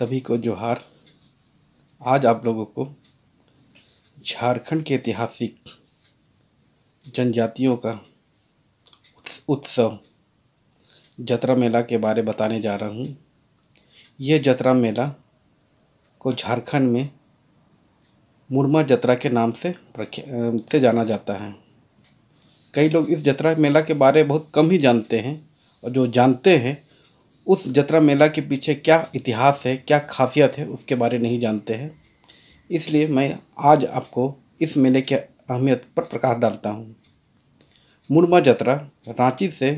सभी को जोहार। आज आप लोगों को झारखंड के ऐतिहासिक जनजातियों का उत्सव, जतरा मेला के बारे बताने जा रहा हूँ। यह जतरा मेला को झारखंड में मुरमा जतरा के नाम से से जाना जाता है। कई लोग इस जतरा मेला के बारे बहुत कम ही जानते हैं और जो जानते हैं उस जतरा मेला के पीछे क्या इतिहास है, क्या खासियत है, उसके बारे नहीं जानते हैं। इसलिए मैं आज आपको इस मेले के अहमियत पर प्रकाश डालता हूँ। मुरमा जतरा, रांची से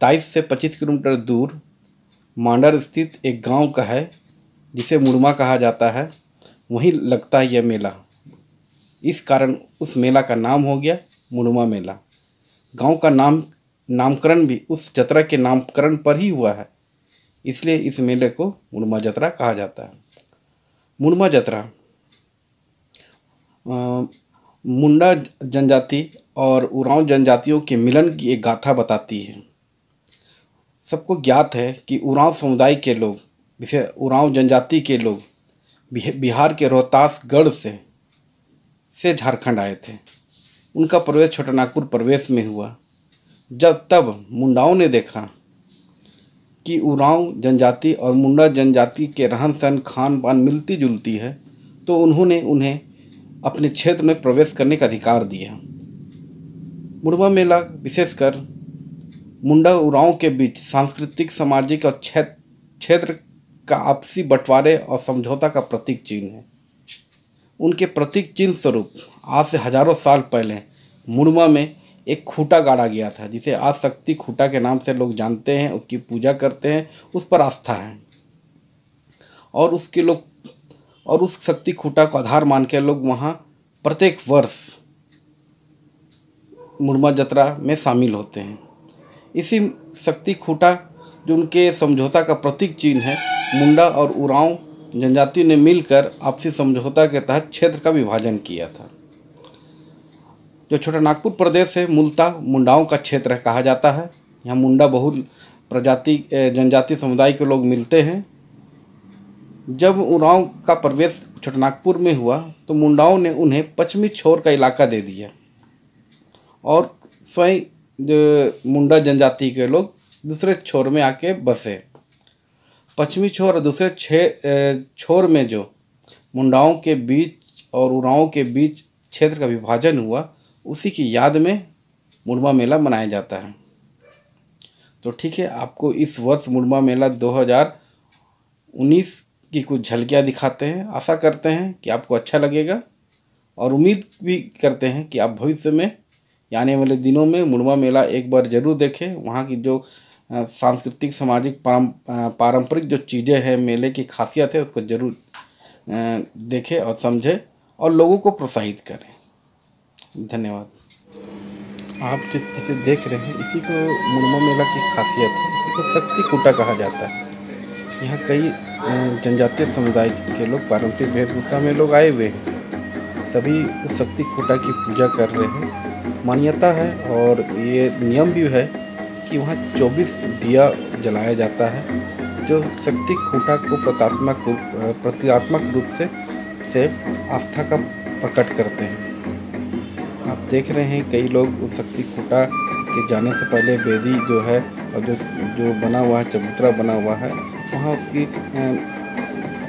तेईस से पच्चीस किलोमीटर दूर, मांडर स्थित एक गाँव का है, जिसे मुरमा कहा जाता है। वहीं लगता है यह मेला। इस कारण उस मेला का नाम हो गया मुरमा मेला। गाँव का नाम नामकरण भी उस जतरा के नामकरण पर ही हुआ है। इसलिए इस मेले को मुनमा जतरा कहा जाता है। मुनमा जतरा मुंडा जनजाति और उरांव जनजातियों के मिलन की एक गाथा बताती है। सबको ज्ञात है कि उरांव समुदाय के लोग जिसे उरांव जनजाति के लोग बिहार के रोहतास गढ़ से से झारखंड आए थे। उनका प्रवेश छोटानागपुर प्रवेश में हुआ। जब तब मुंडाओं ने देखा कि उरांव जनजाति और मुंडा जनजाति के रहन सहन, खान पान मिलती जुलती है तो उन्होंने उन्हें अपने क्षेत्र में प्रवेश करने का अधिकार दिया। मुड़वा मेला विशेषकर मुंडा उरांव के बीच सांस्कृतिक, सामाजिक और क्षेत्र का आपसी बंटवारे और समझौता का प्रतीक चिन्ह है। उनके प्रतीक चिन्ह स्वरूप आज से हज़ारों साल पहले मुड़वा में एक खूटा गाड़ा गया था, जिसे आज शक्ति खूटा के नाम से लोग जानते हैं, उसकी पूजा करते हैं, उस पर आस्था है। और उसके लोग, और उस शक्ति खूटा को आधार मान के लोग वहाँ प्रत्येक वर्ष मुरमा जत्रा में शामिल होते हैं। इसी शक्ति खूटा, जो उनके समझौता का प्रतीक चिन्ह है, मुंडा और उराव जनजाति ने मिलकर आपसी समझौता के तहत क्षेत्र का विभाजन किया था। जो छोटा नागपुर प्रदेश है, मूलतः मुंडाओं का क्षेत्र कहा जाता है। यहाँ मुंडा बहुल प्रजाति जनजाति समुदाय के लोग मिलते हैं। जब उराव का प्रवेश छोटनागपुर में हुआ तो मुंडाओं ने उन्हें पश्चिमी छोर का इलाका दे दिया। और स्वयं मुंडा जनजाति के लोग दूसरे छोर में आके बसे। पश्चिमी छोर और दूसरे छे छोर में जो मुंडाओं के बीच और उरावों के बीच क्षेत्र का विभाजन हुआ उसी की याद में मुड़मा मेला मनाया जाता है। तो ठीक है, आपको इस वर्ष मुड़मा मेला 2019 की कुछ झलकियाँ दिखाते हैं। आशा करते हैं कि आपको अच्छा लगेगा और उम्मीद भी करते हैं कि आप भविष्य में आने वाले दिनों में मुड़मा मेला एक बार ज़रूर देखें। वहाँ की जो सांस्कृतिक, सामाजिक पारंपरिक जो चीज़ें हैं, मेले की खासियत है, उसको ज़रूर देखें और समझें और लोगों को प्रोत्साहित करें। धन्यवाद। आप जिस जिसे देख रहे हैं, इसी को मुरमा मेला की खासियत है, इसी को शक्ति कोटा कहा जाता है। यहाँ कई जनजातीय समुदाय के लोग पारंपरिक वेशभूषा में लोग आए हुए हैं। सभी उस शक्ति कोटा की पूजा कर रहे हैं। मान्यता है और ये नियम भी है कि वहाँ 24 दिया जलाया जाता है, जो शक्ति खूटा को प्रतात्मक रूप प्रतीकात्मक रूप से से आस्था का प्रकट करते हैं। आप देख रहे हैं कई लोग उस शक्ति खूटा के जाने से पहले बेदी जो है और जो जो बना हुआ है चबूतरा बना हुआ है वहाँ उसकी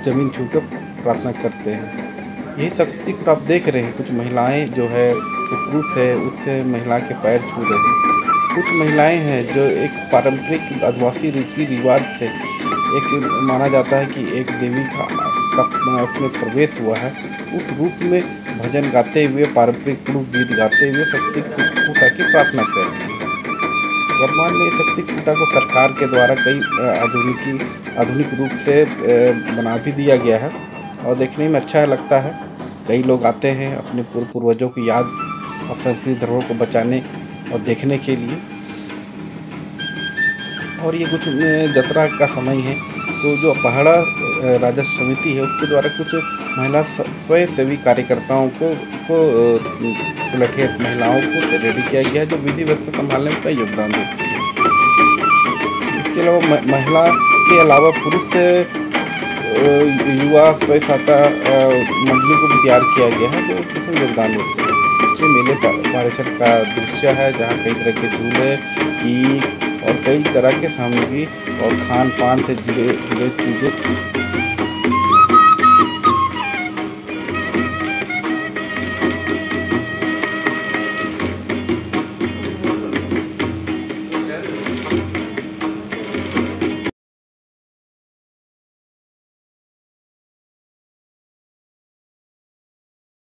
ज़मीन छू कर प्रार्थना करते हैं। यही शक्ति खूटा आप देख रहे हैं कुछ महिलाएँ जो है जो पुरुष है उससे महिला के पैर छू रहे हैं। कुछ महिलाएँ हैं जो एक पारंपरिक आदिवासी रीति रिवाज से एक माना जाता है कि एक देवी का, का उसमें प्रवेश हुआ है। उस रूप में भजन गाते हुए, पारंपरिक रूप गीत गाते हुए शक्ति कूटा की प्रार्थना कर रहे हैं। वर्तमान में शक्ति कूटा को सरकार के द्वारा कई आधुनिकी, आधुनिक रूप से बना भी दिया गया है और देखने में अच्छा लगता है। कई लोग आते हैं अपने पूर्व पूर्वजों की याद और संस्कृत धरोहर को बचाने और देखने के लिए। और ये कुछ जतरा का समय है तो जो पहाड़ा राजस्व समिति है, उसके द्वारा कुछ महिला स्वयं सेवी कार्यकर्ताओं को को पुलठित महिलाओं को रेडी किया गया है जो विधि व्यवस्था संभालने में योगदान देती है। इसके अलावा महिला के अलावा पुरुष युवा स्वयं सहायता मंडली को भी तैयार किया गया है, जो उसमें योगदान देते हैं। ये मेले परिसर का दृश्य है, जहाँ कई तरह के झूले, ईख और कई तरह के सामग्री और खान पान से जुड़े जुड़े चीज़ें।